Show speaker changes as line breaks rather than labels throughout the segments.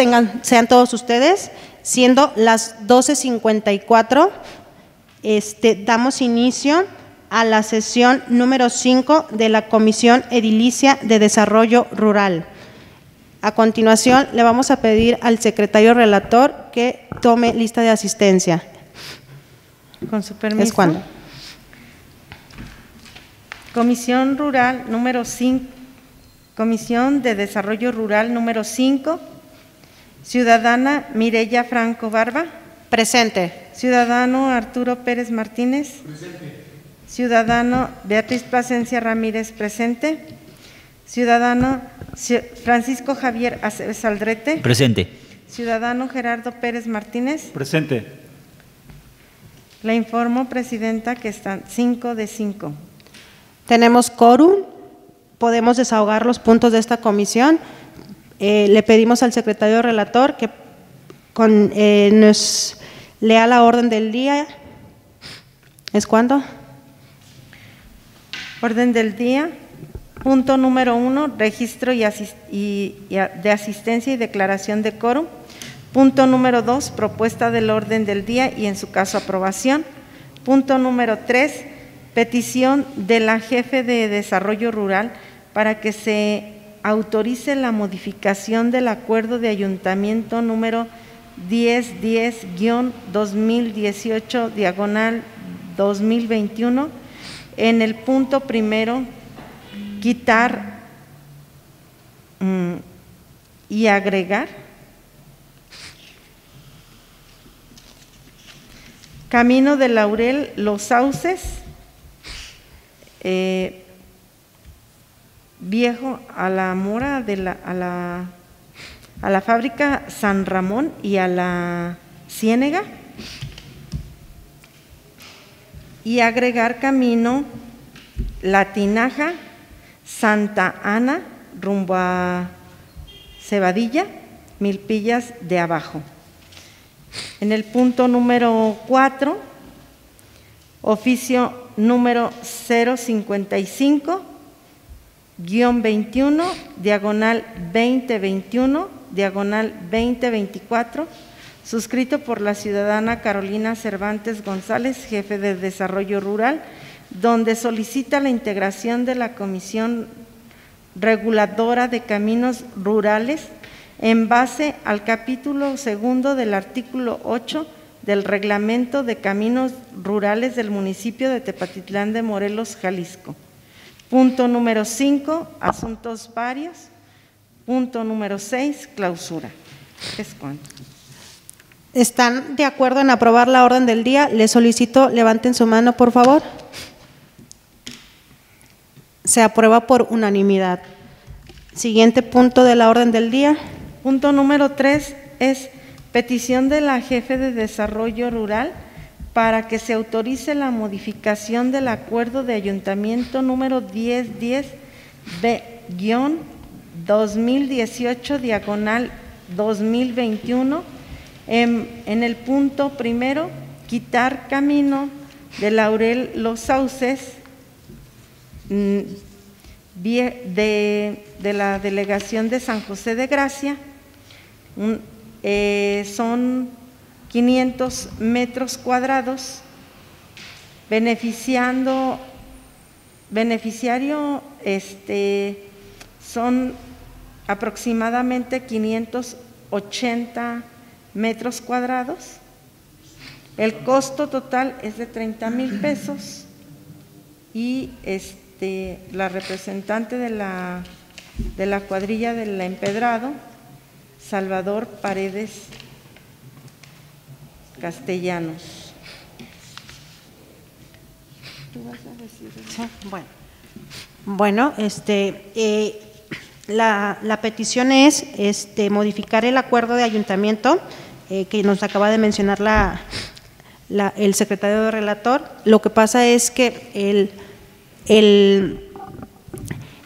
tengan, sean todos ustedes, siendo las 12.54, este, damos inicio a la sesión número 5 de la Comisión Edilicia de Desarrollo Rural. A continuación, le vamos a pedir al secretario relator que tome lista de asistencia.
Con su permiso.
¿Es cuándo?
Comisión Rural número 5, Comisión de Desarrollo Rural número 5, Ciudadana Mirella Franco Barba,
Presente.
Ciudadano Arturo Pérez Martínez. Ciudadano Beatriz Plasencia Ramírez, presente. Ciudadano Ci- Francisco Javier Aceves Aldrete.
Presente.
Ciudadano Gerardo Pérez Martínez.
Presente.
Le informo, Presidenta, que están cinco de cinco.
Tenemos quórum, podemos desahogar los puntos de esta comisión. Eh, le pedimos al secretario relator que eh, nos lea la orden del día. ¿Es cuándo?
Orden del día. Punto número uno, registro y de asistencia y declaración de quórum. Punto número dos, propuesta del orden del día y en su caso aprobación. Punto número tres, petición de la jefe de Desarrollo Rural para que se autorice la modificación del acuerdo de ayuntamiento número 1010-2018, diagonal 2021, en el punto primero, quitar mm, y agregar Camino de Laurel, Los Sauces, eh, Viejo a la Mora, de la, a, la, a la fábrica San Ramón y a la Ciénega, y agregar camino La Tinaja, Santa Ana, rumbo a Cebadilla, Milpillas de Abajo. En el punto número 4, oficio número 055, guion 21, diagonal 2021, diagonal 2024, suscrito por la ciudadana Carolina Cervantes González, jefe de Desarrollo Rural, donde solicita la integración de la Comisión Reguladora de Caminos Rurales en base al capítulo segundo del artículo 8 del Reglamento de Caminos Rurales del municipio de Tepatitlán de Morelos, Jalisco. Punto número 5, asuntos varios. Punto número 6, clausura. ¿Es?
¿Están de acuerdo en aprobar la orden del día? Les solicito, levanten su mano, por favor. Se aprueba por unanimidad. Siguiente punto de la orden del día.
Punto número tres es petición de la jefe de desarrollo rural para que se autorice la modificación del acuerdo de ayuntamiento número 1010-2018 diagonal 2021 en, el punto primero, quitar camino de Laurel Los Sauces mm, de, la delegación de San José de Gracia. Eh, son 500 metros cuadrados, beneficiando, beneficiario, este, son aproximadamente 580 metros cuadrados. El costo total es de 30 mil pesos y este, la representante de la, de la cuadrilla del empedrado, Salvador Paredes Castellanos.
Bueno, bueno este, eh, la, la petición es este, modificar el acuerdo de ayuntamiento eh, que nos acaba de mencionar la, la- el secretario de relator. Lo que pasa es que el, el,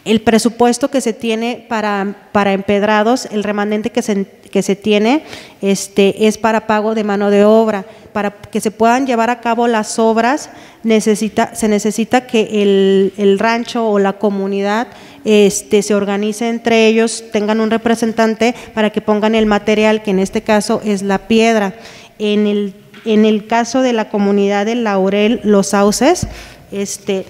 el presupuesto que se tiene para, para empedrados, el remanente que se, que se tiene, este, es para pago de mano de obra. Para que se puedan llevar a cabo las obras, necesita, se necesita que el, el rancho o la comunidad este, se organice entre ellos, tengan un representante para que pongan el material, que en este caso es la piedra. En el, en el caso de la comunidad de Laurel, Los Sauces, este,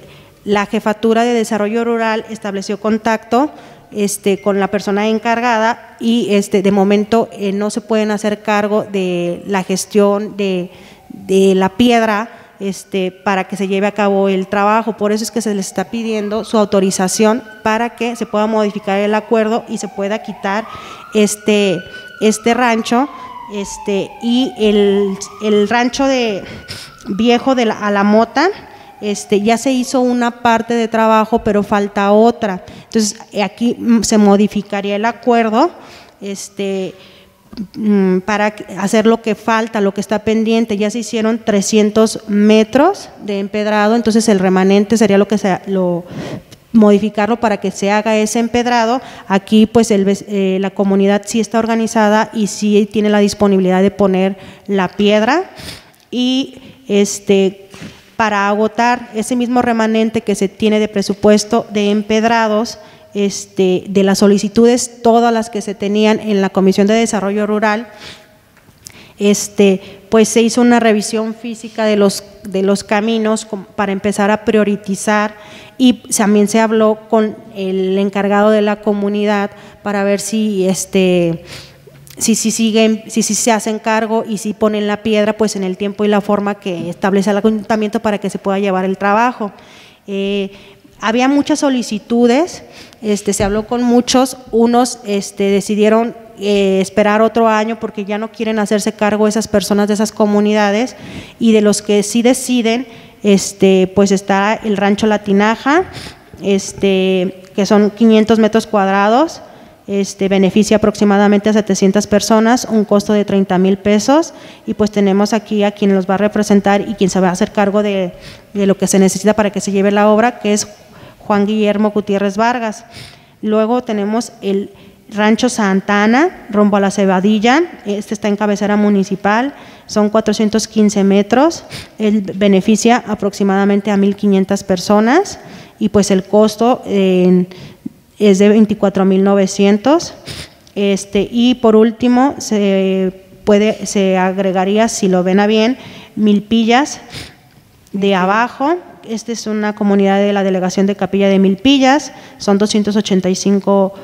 la jefatura de desarrollo rural estableció contacto este, con la persona encargada y este, de momento eh, no se pueden hacer cargo de la gestión de, de la piedra este, para que se lleve a cabo el trabajo. Por eso es que se les está pidiendo su autorización para que se pueda modificar el acuerdo y se pueda quitar este, este rancho este, y el, el rancho de viejo de la, a la mota este, ya se hizo una parte de trabajo, pero falta otra. Entonces, aquí mm, se modificaría el acuerdo este, mm, para hacer lo que falta, lo que está pendiente. Ya se hicieron 300 metros de empedrado, entonces el remanente sería lo que se, lo modificarlo para que se haga ese empedrado. Aquí pues eh, la comunidad sí está organizada y sí tiene la disponibilidad de poner la piedra y este para agotar ese mismo remanente que se tiene de presupuesto de empedrados, este, de las solicitudes, todas las que se tenían en la Comisión de Desarrollo Rural, este, pues se hizo una revisión física de los, de los caminos para empezar a priorizar y también se habló con el encargado de la comunidad para ver si este, si, si siguen, si, si se hacen cargo y si ponen la piedra, pues en el tiempo y la forma que establece el ayuntamiento para que se pueda llevar el trabajo. Eh, había muchas solicitudes, este, se habló con muchos, unos este, decidieron eh, esperar otro año porque ya no quieren hacerse cargo esas personas de esas comunidades y de los que sí deciden, este, pues está el rancho Latinaja, este, que son 500 metros cuadrados, este, beneficia aproximadamente a 700 personas, un costo de 30 mil pesos. Y pues tenemos aquí a quien los va a representar y quien se va a hacer cargo de, lo que se necesita para que se lleve la obra, que es Juan Guillermo Gutiérrez Vargas. Luego tenemos el Rancho Santana, rumbo a la Cebadilla, este está en cabecera municipal, son 415 metros, él beneficia aproximadamente a 1.500 personas. Y pues el costo en es de 24.900. Este, y por último, se, puede, se agregaría, si lo ven a bien, Milpillas de abajo. Esta es una comunidad de la delegación de Capilla de Milpillas, son 285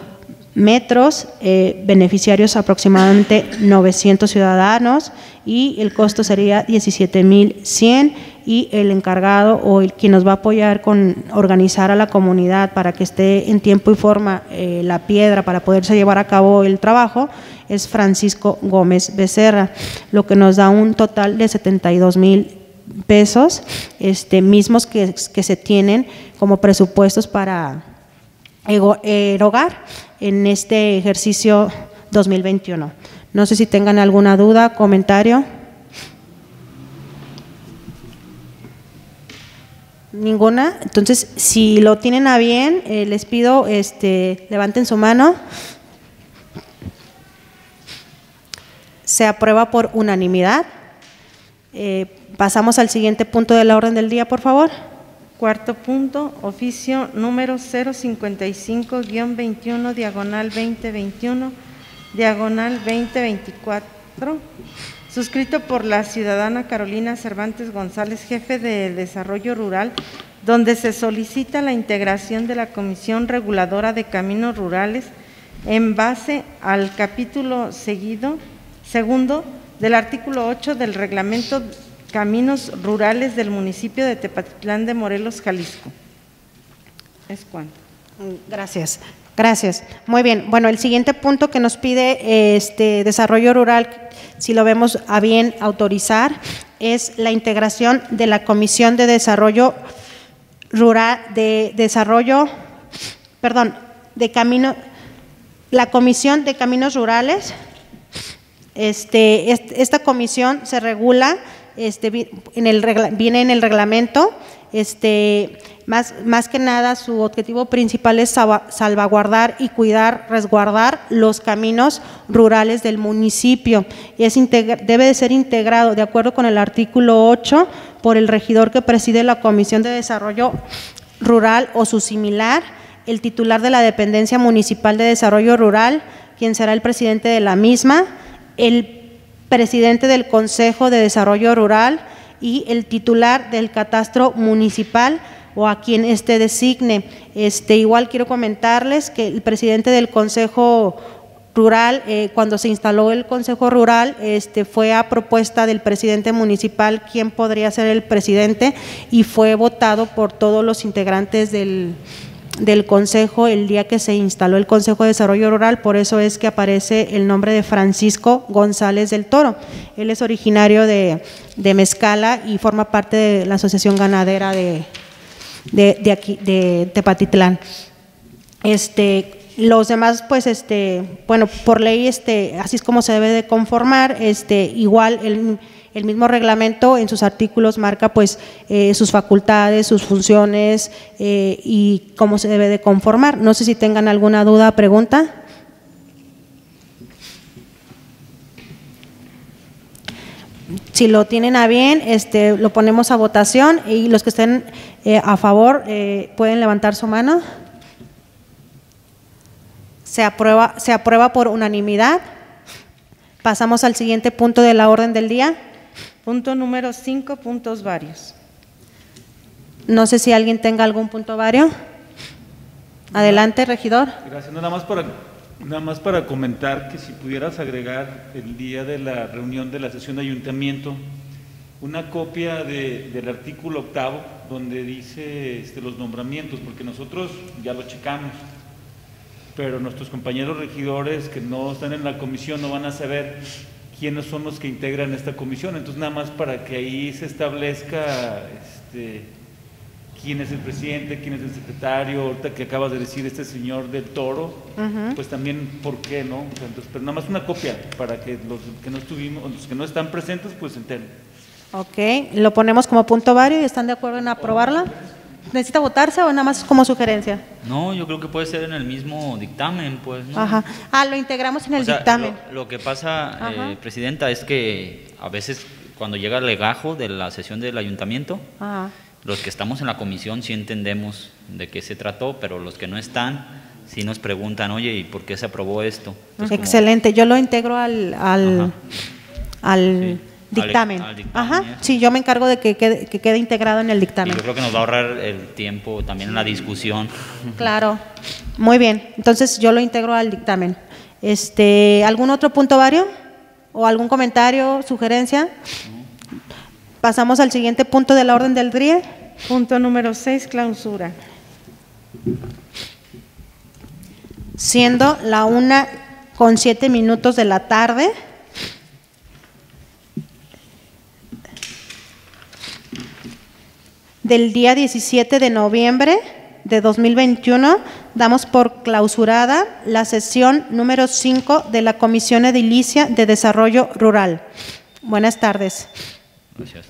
metros, eh, beneficiarios aproximadamente 900 ciudadanos y el costo sería 17.100 y el encargado o el quien nos va a apoyar con organizar a la comunidad para que esté en tiempo y forma eh, la piedra para poderse llevar a cabo el trabajo es Francisco Gómez Becerra, lo que nos da un total de 72 mil pesos, este, mismos que, que se tienen como presupuestos para erogar en este ejercicio 2021. No sé si tengan alguna duda, comentario. Ninguna. Entonces, si lo tienen a bien, eh, les pido, este, levanten su mano. Se aprueba por unanimidad. Eh, pasamos al siguiente punto de la orden del día, por favor.
Cuarto punto, oficio número 055-21, diagonal 2021, diagonal 2024, suscrito por la ciudadana Carolina Cervantes González, jefe de Desarrollo Rural, donde se solicita la integración de la Comisión Reguladora de Caminos Rurales en base al capítulo seguido, segundo del artículo 8 del reglamento Caminos Rurales del municipio de Tepatitlán de Morelos, Jalisco.
Es cuánto. Gracias. Gracias. Muy bien. Bueno, el siguiente punto que nos pide este desarrollo rural, si lo vemos a bien autorizar, es la integración de la Comisión de Desarrollo Rural de Desarrollo, perdón, de Camino, la Comisión de Caminos Rurales. Este, esta comisión se regula este, en el, viene en el reglamento, este, más, más que nada su objetivo principal es salvaguardar y cuidar, resguardar los caminos rurales del municipio. Y es debe de ser integrado de acuerdo con el artículo 8 por el regidor que preside la Comisión de Desarrollo Rural o su similar el titular de la Dependencia Municipal de Desarrollo Rural, quien será el presidente de la misma, el presidente del Consejo de Desarrollo Rural y el titular del catastro municipal o a quien este designe. Este, igual quiero comentarles que el presidente del Consejo Rural, eh, cuando se instaló el Consejo Rural, este, fue a propuesta del presidente municipal quién podría ser el presidente y fue votado por todos los integrantes del, del Consejo el día que se instaló el Consejo de Desarrollo Rural, por eso es que aparece el nombre de Francisco González del Toro. Él es originario de, de Mezcala y forma parte de la Asociación Ganadera de, de, de aquí, de Tepatitlán. Este, los demás, pues, este, bueno, por ley, este, así es como se debe de conformar, este, igual el, el mismo reglamento en sus artículos marca, pues, eh, sus facultades, sus funciones eh, y cómo se debe de conformar. No sé si tengan alguna duda, pregunta. Si lo tienen a bien, este, lo ponemos a votación y los que estén eh, a favor pueden levantar su mano. Se aprueba, se aprueba por unanimidad. Pasamos al siguiente punto de la orden del día.
Punto número 5, puntos varios.
No sé si alguien tenga algún punto vario. Adelante, regidor.
Gracias. Nada más para nada más para comentar que si pudieras agregar el día de la reunión de la sesión de ayuntamiento una copia de- del artículo octavo donde dice este, los nombramientos, porque nosotros ya lo checamos, pero nuestros compañeros regidores que no están en la comisión no van a saber quiénes son los que integran esta comisión. Entonces, nada más para que ahí se establezca este, quién es el presidente, quién es el secretario, ahorita que acabas de decir este señor del toro, pues también por qué, ¿no? O sea, entonces, pero nada más una copia para que los que no estuvimos, los que no están presentes, pues se enteren.
Ok, lo ponemos como punto vario y están de acuerdo en aprobarla. ¿Necesita votarse o nada más como sugerencia?
No, yo creo que puede ser en el mismo dictamen, pues. ¿no?
Ajá. Ah, lo integramos en el
O sea,
dictamen.
Lo, lo que pasa, eh, Presidenta, es que a veces cuando llega el legajo de la sesión del ayuntamiento,
Ajá.
los que estamos en la comisión sí entendemos de qué se trató, pero los que no están sí nos preguntan, oye, ¿y por qué se aprobó esto? Entonces, como-
Excelente, yo lo integro al, al, al
Sí,
dictamen.
al- al dictamen,
Ajá, sí, yo me encargo de que quede, que quede integrado en el
Y
dictamen.
yo creo que nos va a ahorrar el tiempo también en la discusión.
Claro, muy bien, entonces yo lo integro al dictamen. Este, ¿Algún otro punto vario? ¿O algún comentario, sugerencia? Pasamos al siguiente punto de la orden del día.
Punto número 6, clausura.
siendo la una con siete minutos de la tarde. Del día 17 de noviembre de 2021, damos por clausurada la sesión número 5 de la Comisión Edilicia de Desarrollo Rural. Buenas tardes.
Gracias.